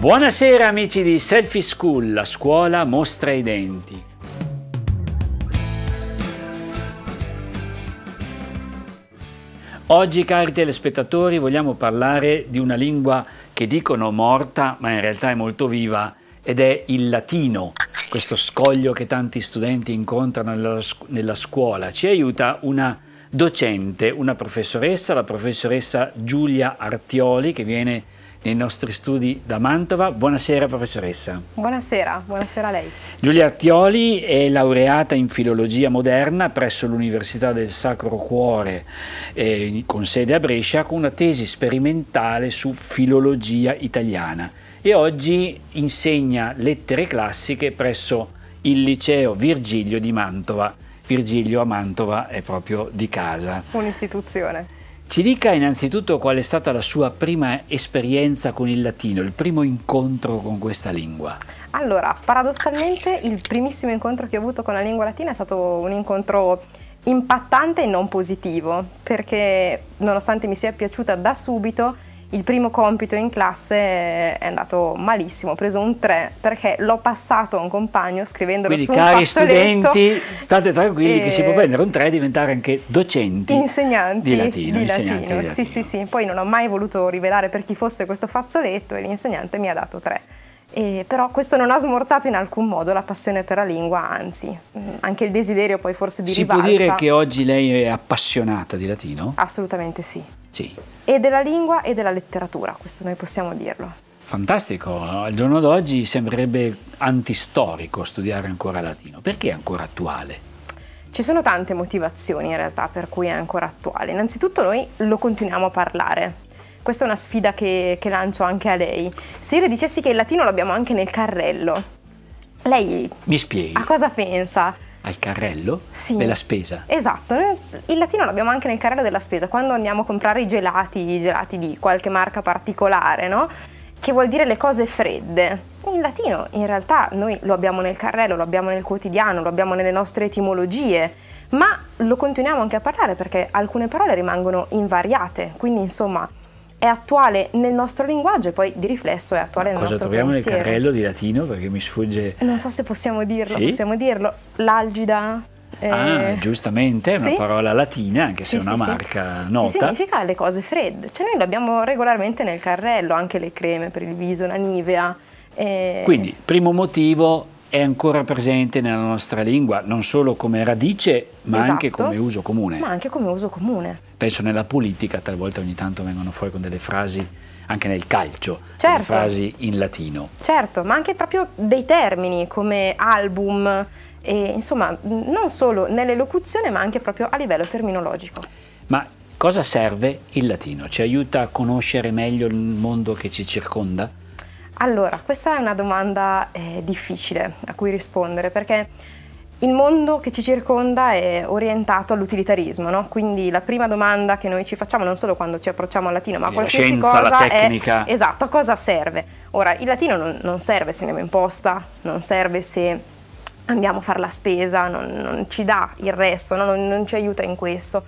Buonasera amici di Selfie School, la scuola mostra i denti. Oggi cari telespettatori vogliamo parlare di una lingua che dicono morta ma in realtà è molto viva ed è il latino, questo scoglio che tanti studenti incontrano nella, scuola. Ci aiuta una docente, una professoressa, la professoressa Giulia Artioli che viene nei nostri studi da Mantova. Buonasera professoressa. Buonasera, buonasera a lei. Giulia Artioli è laureata in filologia moderna presso l'Università del Sacro Cuore eh, con sede a Brescia con una tesi sperimentale su filologia italiana e oggi insegna lettere classiche presso il liceo Virgilio di Mantova. Virgilio a Mantova è proprio di casa. Un'istituzione. Ci dica innanzitutto qual è stata la sua prima esperienza con il latino, il primo incontro con questa lingua. Allora, paradossalmente il primissimo incontro che ho avuto con la lingua latina è stato un incontro impattante e non positivo, perché nonostante mi sia piaciuta da subito, il primo compito in classe è andato malissimo, ho preso un 3 perché l'ho passato a un compagno scrivendolo Quindi, su un cari studenti, state tranquilli che si può prendere un 3 e diventare anche docenti insegnanti di latino. Di latino. di Sì, sì, sì. Poi non ho mai voluto rivelare per chi fosse questo fazzoletto e l'insegnante mi ha dato 3. E però questo non ha smorzato in alcun modo la passione per la lingua, anzi, anche il desiderio poi forse di si rivalsa. Si può dire che oggi lei è appassionata di latino? Assolutamente sì. Sì. E della lingua e della letteratura, questo noi possiamo dirlo. Fantastico, al giorno d'oggi sembrerebbe antistorico studiare ancora latino, perché è ancora attuale? Ci sono tante motivazioni in realtà per cui è ancora attuale. Innanzitutto noi lo continuiamo a parlare, questa è una sfida che, che, lancio anche a lei. Se io le dicessi che il latino l'abbiamo anche nel carrello, lei mi spieghi a cosa pensa? Al carrello sì. della spesa? Esatto, il latino l'abbiamo anche nel carrello della spesa, quando andiamo a comprare i gelati, i gelati di qualche marca particolare, no? Che vuol dire le cose fredde. In latino in realtà noi lo abbiamo nel carrello, lo abbiamo nel quotidiano, lo abbiamo nelle nostre etimologie, ma lo continuiamo anche a parlare perché alcune parole rimangono invariate, quindi insomma è attuale nel nostro linguaggio e poi di riflesso è attuale nel Cosa nostro troviamo pensiero. nel carrello di latino? Perché mi sfugge... Non so se possiamo dirlo, sì? possiamo dirlo. L'algida. Eh... Ah, giustamente, è una sì? parola latina, anche se sì, è una marca nota. Che significa le cose fredde. Cioè noi lo abbiamo regolarmente nel carrello, anche le creme per il viso, la nivea. Eh... Quindi, primo motivo, è ancora presente nella nostra lingua, non solo come radice, ma esatto, anche come uso comune. Ma anche come uso comune. Penso nella politica, talvolta ogni tanto vengono fuori con delle frasi, anche nel calcio, certo. frasi in latino. Certo, ma anche proprio dei termini come album, e, insomma, non solo nell'elocuzione, ma anche proprio a livello terminologico. Ma cosa serve il latino? Ci aiuta a conoscere meglio il mondo che ci circonda? Allora, questa è una domanda eh, difficile a cui rispondere perché il mondo che ci circonda è orientato all'utilitarismo, no? quindi la prima domanda che noi ci facciamo non solo quando ci approcciamo al latino, ma a qualsiasi scienza, cosa la tecnica. è esatto, a cosa serve? Ora, il latino non, non, serve se andiamo in posta, non serve se andiamo a fare la spesa, non, non ci dà il resto, no? non, non ci aiuta in questo,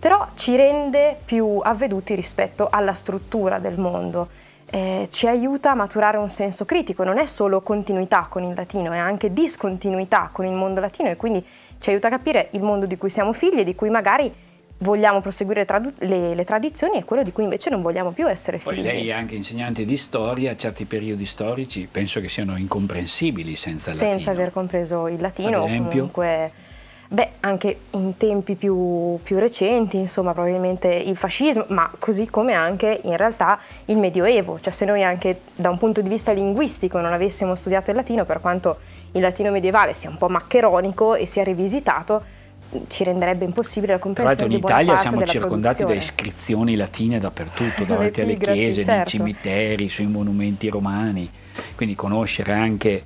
però ci rende più avveduti rispetto alla struttura del mondo eh, ci aiuta a maturare un senso critico, non è solo continuità con il latino, è anche discontinuità con il mondo latino e quindi ci aiuta a capire il mondo di cui siamo figli e di cui magari vogliamo proseguire le, le, tradizioni e quello di cui invece non vogliamo più essere figli. Poi lei è anche insegnante di storia, certi periodi storici penso che siano incomprensibili senza il senza latino. aver compreso il latino Ad esempio? comunque Beh, anche in tempi più, più, recenti, insomma, probabilmente il fascismo, ma così come anche in realtà il Medioevo, cioè se noi anche da un punto di vista linguistico non avessimo studiato il latino, per quanto il latino medievale sia un po' maccheronico e sia rivisitato, ci renderebbe impossibile la Tra l'altro comprensione in di buona Italia parte siamo della circondati da iscrizioni latine dappertutto, davanti alle chiese, nei certo. cimiteri, sui monumenti romani, quindi conoscere anche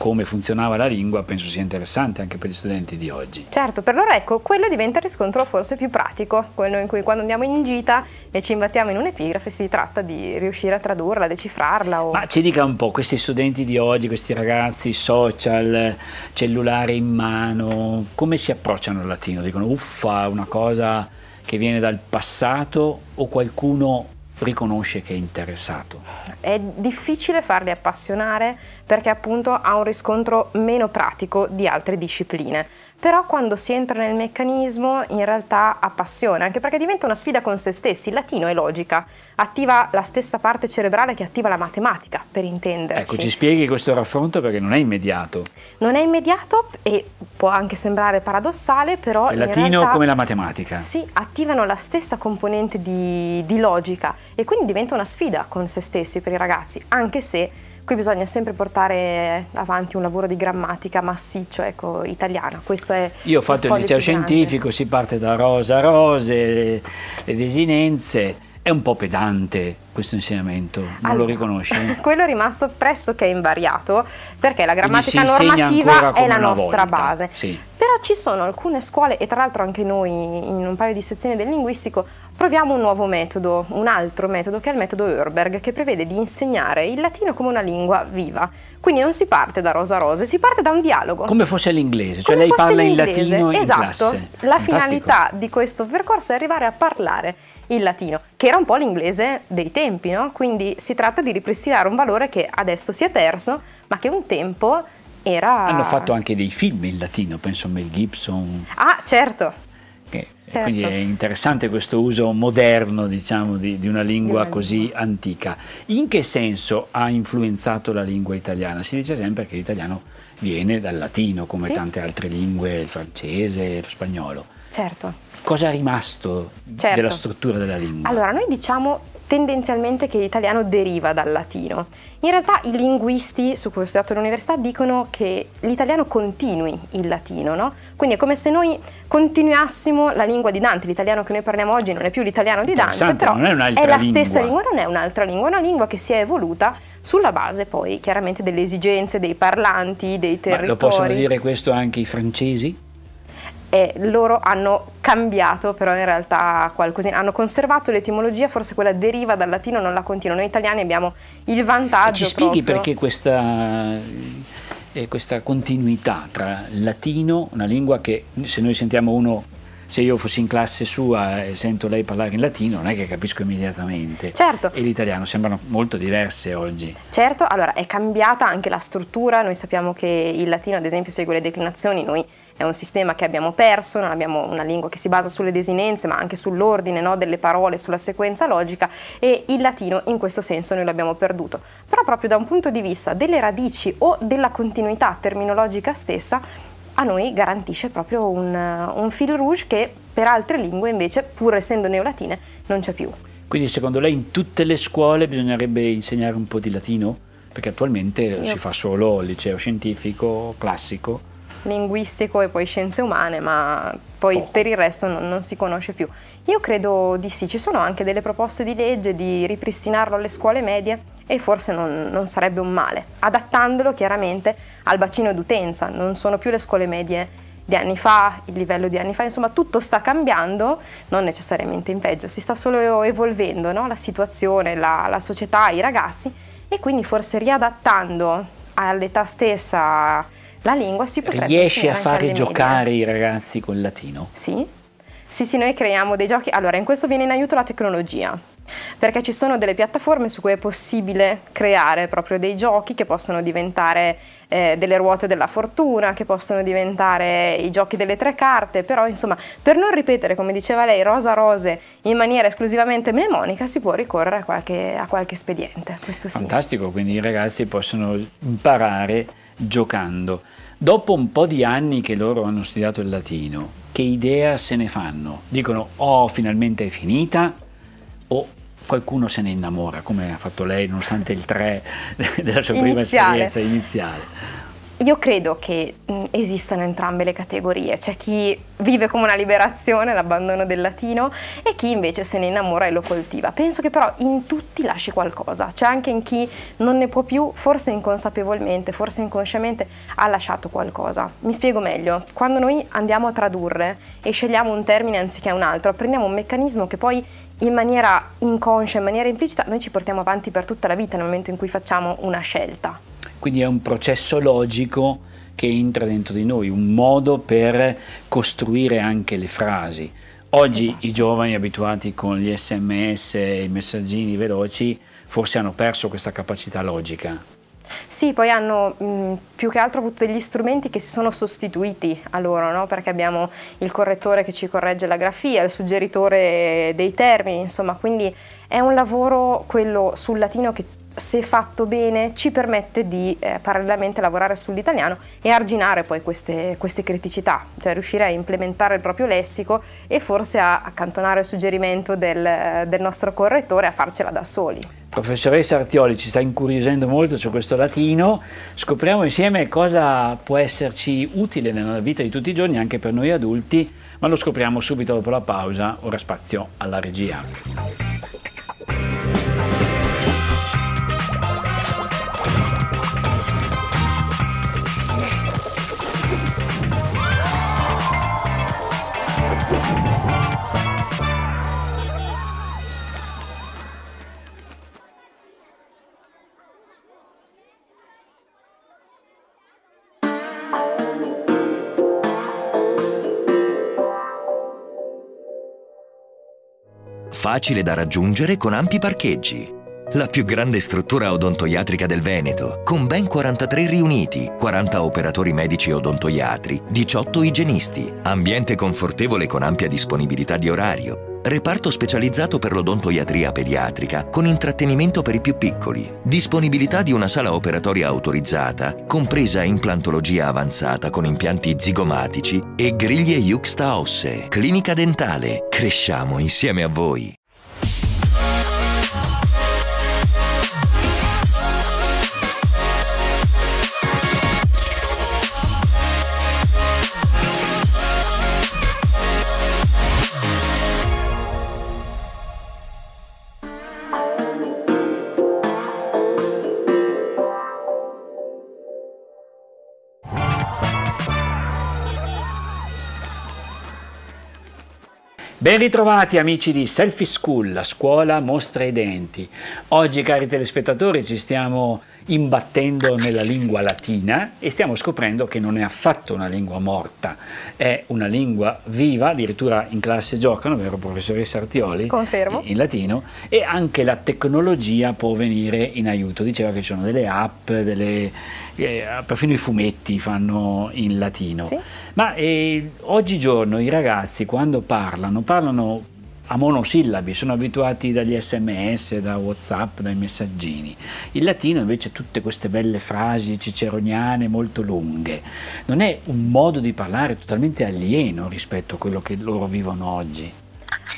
come funzionava la lingua penso sia interessante anche per gli studenti di oggi. Certo, per loro ecco, quello diventa il riscontro forse più pratico, quello in cui quando andiamo in gita e ci imbattiamo in un'epigrafe si tratta di riuscire a tradurla, a decifrarla. O... Ma ci dica un po', questi studenti di oggi, questi ragazzi, social, cellulare in mano, come si approcciano al latino? Dicono uffa, una cosa che viene dal passato o qualcuno riconosce che è interessato? È difficile farli appassionare perché appunto ha un riscontro meno pratico di altre discipline però quando si entra nel meccanismo in realtà appassiona, anche perché diventa una sfida con se stessi. Il latino è logica, attiva la stessa parte cerebrale che attiva la matematica, per intenderci. Ecco, ci spieghi questo raffronto perché non è immediato. Non è immediato e può anche sembrare paradossale, però... Il latino realtà, come la matematica. Sì, attivano la stessa componente di, di logica e quindi diventa una sfida con se stessi per i ragazzi, anche se Qui bisogna sempre portare avanti un lavoro di grammatica massiccio, ecco, italiano. Questo è Io ho fatto il liceo scientifico, si parte da rosa rose, le, le desinenze. È un po' pedante questo insegnamento, non allora, lo riconosci? Quello è rimasto pressoché invariato perché la grammatica normativa è la nostra volta. base. Sì. Però ci sono alcune scuole, e tra l'altro anche noi in un paio di sezioni del linguistico, proviamo un nuovo metodo, un altro metodo che è il metodo Herberg, che prevede di insegnare il latino come una lingua viva. Quindi non si parte da rosa a rose, si parte da un dialogo. Come fosse l'inglese, cioè lei parla in latino in esatto. classe. La Fantastico. finalità di questo percorso è arrivare a parlare il latino, che era un po' l'inglese dei tempi, no? Quindi si tratta di ripristinare un valore che adesso si è perso, ma che un tempo era... Hanno fatto anche dei film in latino, penso a Mel Gibson. Ah, certo. Certo. Quindi è interessante questo uso moderno, diciamo, di, di una lingua così antica. In che senso ha influenzato la lingua italiana? Si dice sempre che l'italiano viene dal latino, come sì. tante altre lingue, il francese, lo spagnolo. Certo. Cosa è rimasto certo. della struttura della lingua? Allora, noi diciamo tendenzialmente che l'italiano deriva dal latino. In realtà i linguisti su cui ho studiato all'università dicono che l'italiano continui il latino, no? Quindi è come se noi continuassimo la lingua di Dante, l'italiano che noi parliamo oggi non è più l'italiano di Dante, però è, è, la lingua. stessa lingua, non è un'altra lingua, è una lingua che si è evoluta sulla base poi chiaramente delle esigenze dei parlanti, dei territori. Ma lo possono dire questo anche i francesi? E loro hanno cambiato però in realtà qualcosina, hanno conservato l'etimologia, forse quella deriva dal latino, non la continuano. Noi italiani abbiamo il vantaggio. E ci spieghi proprio... perché questa, eh, questa continuità tra latino, una lingua che se noi sentiamo uno se io fossi in classe sua e sento lei parlare in latino non è che capisco immediatamente. Certo. E l'italiano sembrano molto diverse oggi. Certo, allora è cambiata anche la struttura, noi sappiamo che il latino ad esempio segue le declinazioni, noi è un sistema che abbiamo perso, non abbiamo una lingua che si basa sulle desinenze ma anche sull'ordine no, delle parole, sulla sequenza logica e il latino in questo senso noi l'abbiamo perduto. Però proprio da un punto di vista delle radici o della continuità terminologica stessa a noi garantisce proprio un, un fil rouge che per altre lingue invece, pur essendo neolatine, non c'è più. Quindi secondo lei in tutte le scuole bisognerebbe insegnare un po' di latino? Perché attualmente Io. si fa solo liceo scientifico, classico. Linguistico e poi scienze umane, ma poi oh. per il resto non, non, si conosce più. Io credo di sì, ci sono anche delle proposte di legge di ripristinarlo alle scuole medie e forse non, non sarebbe un male, adattandolo chiaramente al bacino d'utenza, non sono più le scuole medie di anni fa, il livello di anni fa, insomma tutto sta cambiando, non necessariamente in peggio, si sta solo evolvendo no? la situazione, la, la società, i ragazzi e quindi forse riadattando all'età stessa la lingua si potrebbe... Riesci a fare giocare i ragazzi col latino? Sì. Sì, sì, noi creiamo dei giochi. Allora, in questo viene in aiuto la tecnologia perché ci sono delle piattaforme su cui è possibile creare proprio dei giochi che possono diventare eh, delle ruote della fortuna, che possono diventare i giochi delle tre carte, però insomma per non ripetere come diceva lei rosa rose in maniera esclusivamente mnemonica si può ricorrere a qualche, a qualche espediente. Questo sì. Fantastico, quindi i ragazzi possono imparare giocando. Dopo un po' di anni che loro hanno studiato il latino, che idea se ne fanno? Dicono, oh, finalmente è finita? O qualcuno se ne innamora, come ha fatto lei, nonostante il 3 della sua prima esperienza iniziale. Io credo che mh, esistano entrambe le categorie, c'è chi vive come una liberazione l'abbandono del latino e chi invece se ne innamora e lo coltiva. Penso che però in tutti lasci qualcosa, c'è anche in chi non ne può più, forse inconsapevolmente, forse inconsciamente, ha lasciato qualcosa. Mi spiego meglio, quando noi andiamo a tradurre e scegliamo un termine anziché un altro, apprendiamo un meccanismo che poi in maniera inconscia, in maniera implicita, noi ci portiamo avanti per tutta la vita nel momento in cui facciamo una scelta. Quindi è un processo logico che entra dentro di noi, un modo per costruire anche le frasi. Oggi i giovani abituati con gli sms e i messaggini veloci forse hanno perso questa capacità logica. Sì, poi hanno mh, più che altro avuto degli strumenti che si sono sostituiti a loro, no? perché abbiamo il correttore che ci corregge la grafia, il suggeritore dei termini, insomma, quindi è un lavoro quello sul latino che se fatto bene ci permette di eh, parallelamente lavorare sull'italiano e arginare poi queste, queste, criticità, cioè riuscire a implementare il proprio lessico e forse a accantonare il suggerimento del, del nostro correttore a farcela da soli. Professoressa Artioli ci sta incuriosendo molto su questo latino, scopriamo insieme cosa può esserci utile nella vita di tutti i giorni anche per noi adulti, ma lo scopriamo subito dopo la pausa, ora spazio alla regia. Facile da raggiungere con ampi parcheggi. La più grande struttura odontoiatrica del Veneto, con ben 43 riuniti, 40 operatori medici odontoiatri, 18 igienisti, ambiente confortevole con ampia disponibilità di orario, reparto specializzato per l'odontoiatria pediatrica con intrattenimento per i più piccoli, disponibilità di una sala operatoria autorizzata, compresa implantologia avanzata con impianti zigomatici e griglie Juxta ossee, clinica dentale. Cresciamo insieme a voi. Ben ritrovati amici di Selfie School, la scuola mostra i denti. Oggi cari telespettatori ci stiamo imbattendo nella lingua latina e stiamo scoprendo che non è affatto una lingua morta, è una lingua viva, addirittura in classe giocano, vero professoressa Artioli? Confermo. In latino, e anche la tecnologia può venire in aiuto. Diceva che ci sono delle app, delle, eh, perfino i fumetti fanno in latino. Sì. Ma eh, oggigiorno i ragazzi quando parlano, parlano a monosillabi, sono abituati dagli sms, da whatsapp, dai messaggini. Il latino invece tutte queste belle frasi ciceroniane molto lunghe. Non è un modo di parlare totalmente alieno rispetto a quello che loro vivono oggi.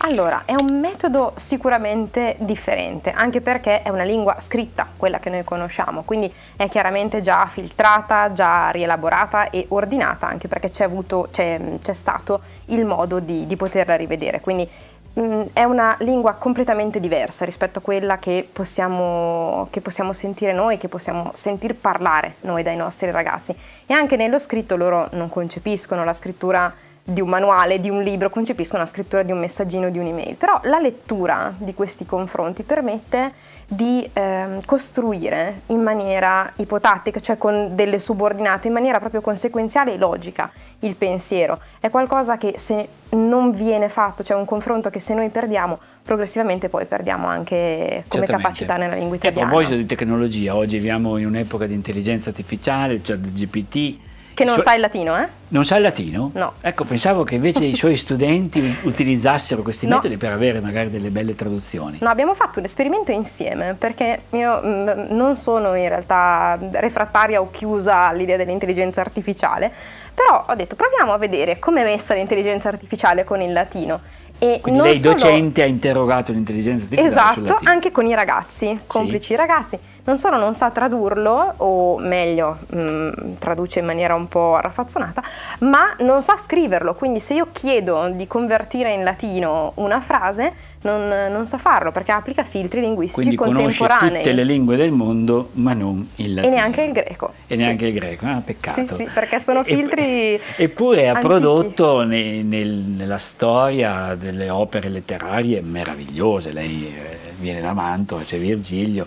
Allora, è un metodo sicuramente differente, anche perché è una lingua scritta, quella che noi conosciamo, quindi è chiaramente già filtrata, già rielaborata e ordinata, anche perché c'è, stato il modo di, di poterla rivedere. Quindi è una lingua completamente diversa rispetto a quella che possiamo, che possiamo, sentire noi, che possiamo sentir parlare noi dai nostri ragazzi. E anche nello scritto loro non concepiscono la scrittura di un manuale, di un libro, concepiscono la scrittura di un messaggino, di un'email. Però la lettura di questi confronti permette di eh, costruire in maniera ipotattica, cioè con delle subordinate, in maniera proprio conseguenziale e logica il pensiero. È qualcosa che se non viene fatto, cioè un confronto che se noi perdiamo, progressivamente poi perdiamo anche come capacità nella lingua italiana. E a proposito di tecnologia, oggi viviamo in un'epoca di intelligenza artificiale, cioè GPT, che non so sa il latino, eh? Non sa il latino? No. Ecco, pensavo che invece i suoi studenti utilizzassero questi no. metodi per avere magari delle belle traduzioni. No, abbiamo fatto un esperimento insieme, perché io mh, mm, non sono in realtà refrattaria o chiusa all'idea dell'intelligenza artificiale, però ho detto proviamo a vedere come è messa l'intelligenza artificiale con il latino. E Quindi lei solo... docente ha interrogato l'intelligenza artificiale Esatto, anche con i ragazzi, complici sì. i ragazzi non solo non sa tradurlo, o meglio, mh, mm, traduce in maniera un po' raffazzonata, ma non sa scriverlo. Quindi se io chiedo di convertire in latino una frase, non, non sa farlo perché applica filtri linguistici Quindi contemporanei. Tutte le lingue del mondo, ma non il latino. E neanche il greco. E sì. neanche il greco, ah, peccato. Sì, sì, perché sono filtri Eppure ha prodotto ne, nel, nella storia delle opere letterarie meravigliose. Lei eh, viene da Mantova, c'è Virgilio.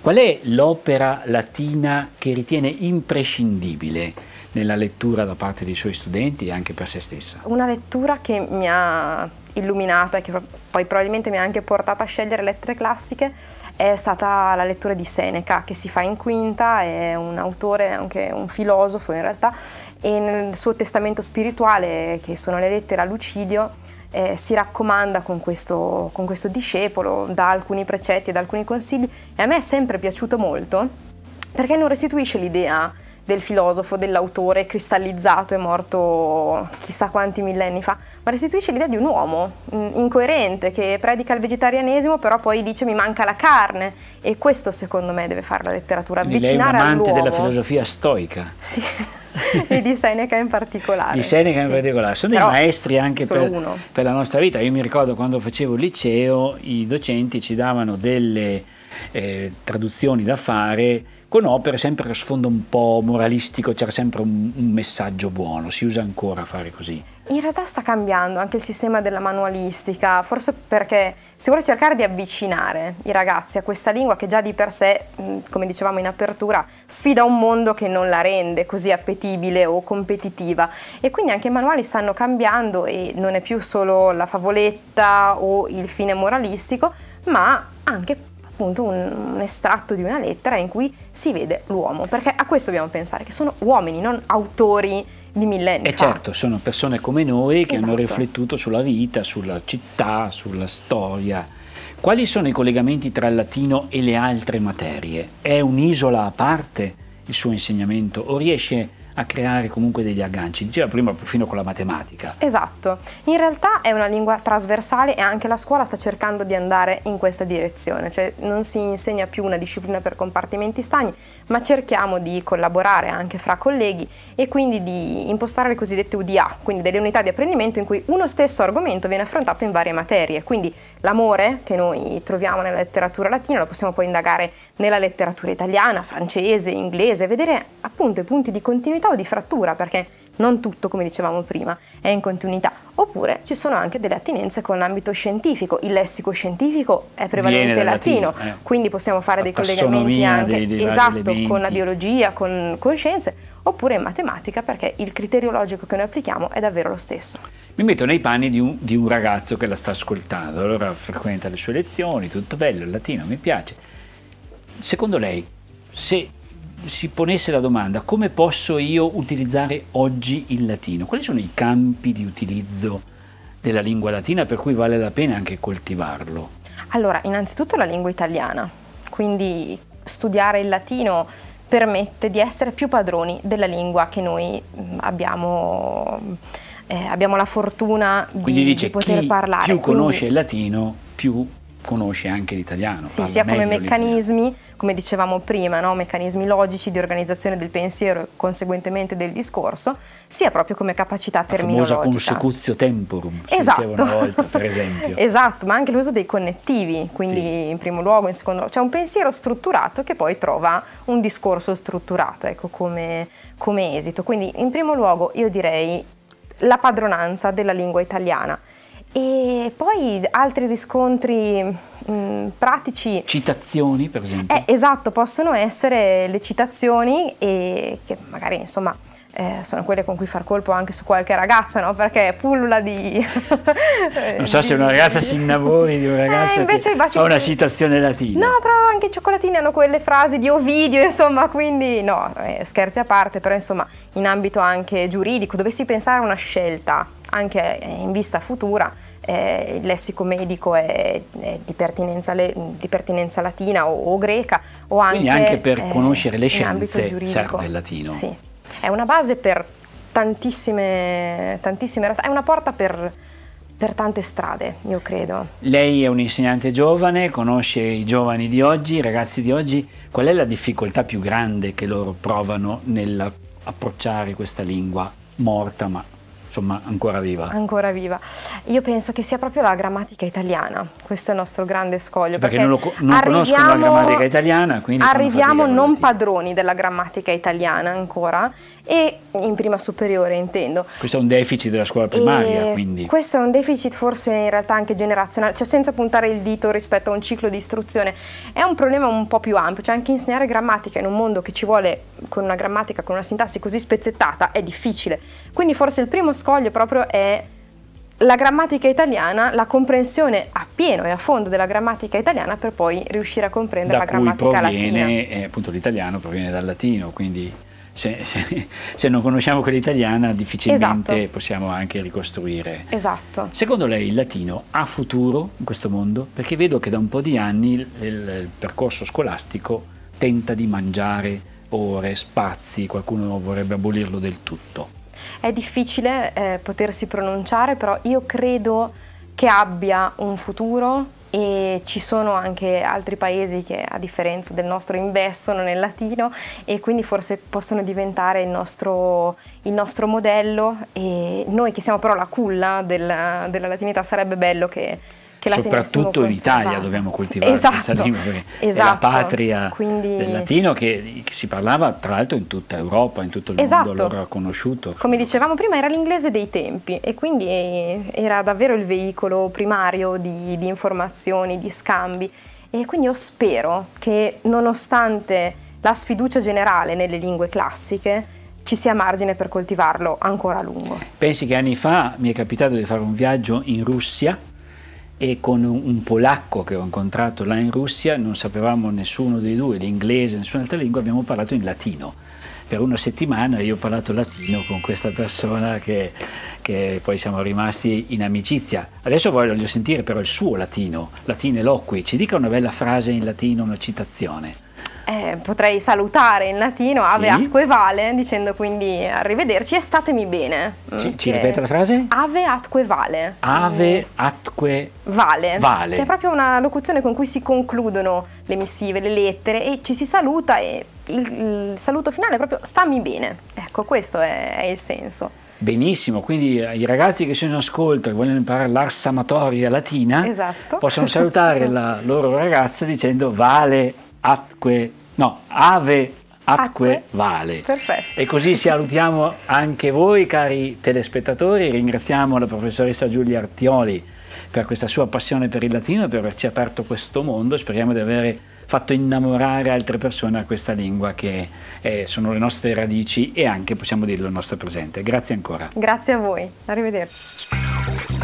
Qual è l'opera latina che ritiene imprescindibile nella lettura da parte dei suoi studenti e anche per se stessa? Una lettura che mi ha illuminata, che poi probabilmente mi ha anche portata a scegliere lettere classiche, è stata la lettura di Seneca, che si fa in quinta, è un autore, anche un filosofo in realtà, e nel suo testamento spirituale, che sono le lettere a Lucidio, eh, si raccomanda con questo, con questo discepolo, dà alcuni precetti dà alcuni consigli e a me è sempre piaciuto molto perché non restituisce l'idea del filosofo, dell'autore cristallizzato e morto chissà quanti millenni fa, ma restituisce l'idea di un uomo mm, incoerente che predica il vegetarianesimo però poi dice mi manca la carne e questo secondo me deve fare la letteratura, avvicinare all'uomo. Lei è un amante della filosofia stoica. Sì. e di Seneca in particolare. Di Seneca sì. in particolare, sono Però dei maestri anche per, per, la nostra vita. Io mi ricordo quando facevo il liceo, i docenti ci davano delle eh, traduzioni da fare con opere sempre a sfondo un po' moralistico, c'era sempre un, un messaggio buono, si usa ancora a fare così. In realtà sta cambiando anche il sistema della manualistica, forse perché si vuole cercare di avvicinare i ragazzi a questa lingua che già di per sé, come dicevamo in apertura, sfida un mondo che non la rende così appetibile o competitiva e quindi anche i manuali stanno cambiando e non è più solo la favoletta o il fine moralistico, ma anche appunto un, un, estratto di una lettera in cui si vede l'uomo, perché a questo dobbiamo pensare, che sono uomini, non autori di millenni. E fa. certo, sono persone come noi che esatto. hanno riflettuto sulla vita, sulla città, sulla storia. Quali sono i collegamenti tra il latino e le altre materie? È un'isola a parte il suo insegnamento o riesce a creare comunque degli agganci. Diceva prima perfino con la matematica. Esatto, in realtà è una lingua trasversale e anche la scuola sta cercando di andare in questa direzione, cioè non si insegna più una disciplina per compartimenti stagni, ma cerchiamo di collaborare anche fra colleghi e quindi di impostare le cosiddette UDA, quindi delle unità di apprendimento in cui uno stesso argomento viene affrontato in varie materie. Quindi l'amore che noi troviamo nella letteratura latina lo possiamo poi indagare nella letteratura italiana, francese, inglese, vedere appunto i punti di continuità o di frattura, perché non tutto, come dicevamo prima, è in continuità. Oppure ci sono anche delle attinenze con l'ambito scientifico. Il lessico scientifico è prevalentemente latino, latino eh. quindi possiamo fare la dei collegamenti anche dei, dei esatto, con la biologia, con, con scienze, oppure in matematica, perché il criterio logico che noi applichiamo è davvero lo stesso. Mi metto nei panni di un, di un ragazzo che la sta ascoltando, allora frequenta le sue lezioni, tutto bello, il latino mi piace. Secondo lei, se si ponesse la domanda come posso io utilizzare oggi il latino? Quali sono i campi di utilizzo della lingua latina per cui vale la pena anche coltivarlo? Allora, innanzitutto la lingua italiana, quindi studiare il latino permette di essere più padroni della lingua che noi mm, abbiamo, eh, abbiamo la fortuna di, dice, di poter parlare. Più conosce il latino, più conosce anche l'italiano. Sì, sia come meccanismi, come dicevamo prima, no? meccanismi logici di organizzazione del pensiero e conseguentemente del discorso, sia proprio come capacità La terminologica. La consecutio temporum, esatto. una volta, per esempio. esatto, ma anche l'uso dei connettivi, quindi sì. in primo luogo, in secondo luogo, c'è un pensiero strutturato che poi trova un discorso strutturato, ecco, come, come esito. Quindi in primo luogo io direi la padronanza della lingua italiana e poi altri riscontri mh, mm, pratici. Citazioni, per esempio? Eh, esatto, possono essere le citazioni e che magari insomma eh, sono quelle con cui far colpo anche su qualche ragazza, no? Perché pullula di... non so se una ragazza si innamori di un eh, ragazzo eh, che fa una citazione latina. No, però anche i cioccolatini hanno quelle frasi di Ovidio, insomma, quindi no, eh, scherzi a parte, però insomma in ambito anche giuridico, dovessi pensare a una scelta anche in vista futura, eh, il lessico medico è, è di, pertinenza le, di, pertinenza latina o, o, greca o anche, Quindi anche per eh, conoscere le scienze serve il latino. Sì, è una base per tantissime, tantissime realtà, è una porta per, per tante strade, io credo. Lei è un insegnante giovane, conosce i giovani di oggi, i ragazzi di oggi. Qual è la difficoltà più grande che loro provano nell'approcciare questa lingua morta ma insomma ancora viva. Ancora viva. Io penso che sia proprio la grammatica italiana, questo è il nostro grande scoglio. Perché, perché non, lo, non conoscono la grammatica italiana, quindi... Arriviamo non padroni della grammatica italiana ancora e in prima superiore intendo. Questo è un deficit della scuola primaria, e quindi. Questo è un deficit forse in realtà anche generazionale, cioè senza puntare il dito rispetto a un ciclo di istruzione, è un problema un po' più ampio, cioè anche insegnare grammatica in un mondo che ci vuole con una grammatica, con una sintassi così spezzettata è difficile. Quindi forse il primo scoglio proprio è la grammatica italiana, la comprensione appieno e a fondo della grammatica italiana per poi riuscire a comprendere da la grammatica proviene, latina. Eh, appunto l'italiano proviene dal latino, quindi se, se, se non conosciamo quella italiana difficilmente Esatto. possiamo anche ricostruire. Esatto. Secondo lei il latino ha futuro in questo mondo? Perché vedo che da un po' di anni il, il percorso scolastico tenta di mangiare ore, spazi, qualcuno vorrebbe abolirlo del tutto. È difficile eh, potersi pronunciare, però io credo che abbia un futuro e ci sono anche altri paesi che a differenza del nostro investono nel latino e quindi forse possono diventare il nostro, il nostro modello e noi che siamo però la culla della, della latinità sarebbe bello che, che la Soprattutto in Italia dobbiamo coltivare Esatto, questa lingua perché è la esatto. patria Quindi- del latino che, che si parlava tra l'altro in tutta Europa, in tutto il Esatto. mondo allora conosciuto. Come dicevamo prima, era l'inglese dei tempi e quindi era davvero il veicolo primario di, di informazioni, di scambi. E quindi io spero che nonostante la sfiducia generale nelle lingue classiche, ci sia margine per coltivarlo ancora a lungo. Pensi che anni fa mi è capitato di fare un viaggio in Russia e con un, polacco che ho incontrato là in Russia, non sapevamo nessuno dei due, l'inglese, nessun'altra lingua, abbiamo parlato in latino. Per una settimana io ho parlato latino con questa persona che, che poi siamo rimasti in amicizia. Adesso voglio sentire però il suo latino, latino eloqui. Ci dica una bella frase in latino, una citazione. Eh, potrei salutare in latino ave Sì. atque vale, dicendo quindi arrivederci e statemi bene. Ci, Mm, ci che- ripete la frase? Ave atque vale. Ave atque Vale, Vale. che è proprio una locuzione con cui si concludono le missive, le lettere e ci si saluta e il, il saluto finale è proprio stammi bene. Ecco, questo è, è il senso. Benissimo, quindi i ragazzi che sono in ascolto e vogliono imparare l'arsamatoria latina Esatto. possono salutare la loro ragazza dicendo vale atque, no, ave atque Atque. vale. Perfetto. E così salutiamo anche voi cari telespettatori, ringraziamo la professoressa Giulia Artioli per questa sua passione per il latino e per averci aperto questo mondo, speriamo di aver fatto innamorare altre persone a questa lingua che eh, sono le nostre radici e anche, possiamo dirlo, il nostro presente. Grazie ancora. Grazie a voi, arrivederci.